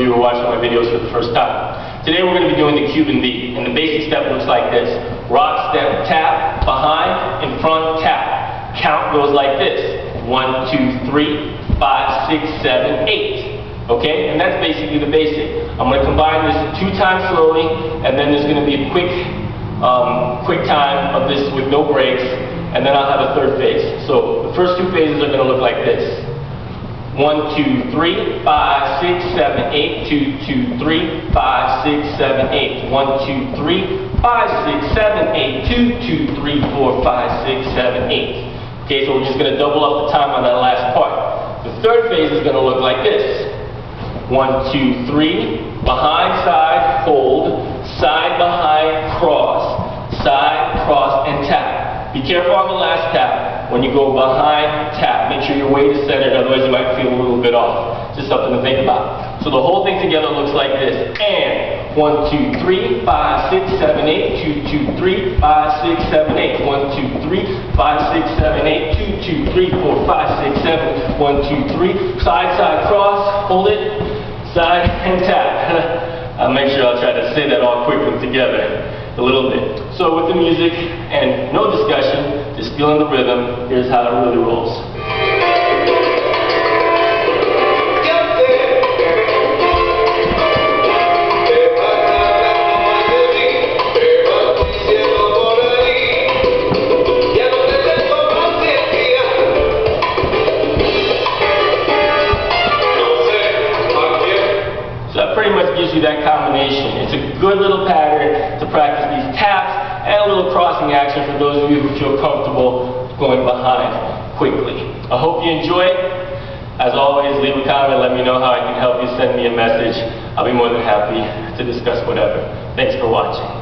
you are watching my videos for the first time. Today we're going to be doing the Cuban V, and the basic step looks like this. Rock, step, tap, behind, in front, tap. Count goes like this. One, two, three, five, six, seven, eight. Okay, and that's basically the basic. I'm going to combine this two times slowly, and then there's going to be a quick, um, quick time of this with no breaks, and then I'll have a third phase. So the first two phases are going to look like this. One, two, three, five, six, seven, eight. Two, two, three, five, six, seven, eight. One, two, three, five, six, seven, eight. Two, two, three, four, five, six, seven, eight. Okay, so we're just going to double up the time on that last part. The third phase is going to look like this. One, two, three. Behind, side, hold. Side, behind, cross. Side, cross, and tap. Be careful on the last tap. When you go behind, tap. Make sure your weight is centered, otherwise you might feel a little bit off. Just something to think about. So the whole thing together looks like this. And one, two, three, five, six, seven, eight. Two, two, three, five, six, seven, eight. One, two, three, five, six, seven, eight. Two, two, three, four, five, six, seven. One, two, three. Side, side, cross. Hold it side and tap. I'll make sure I'll try to say that all quickly together a little bit. So with the music and no discussion, just feeling the rhythm, here's how it really rolls. Gives you that combination. It's a good little pattern to practice these taps and a little crossing action for those of you who feel comfortable going behind quickly. I hope you enjoy it. As always, leave a comment, let me know how I can help you, send me a message. I'll be more than happy to discuss whatever. Thanks for watching.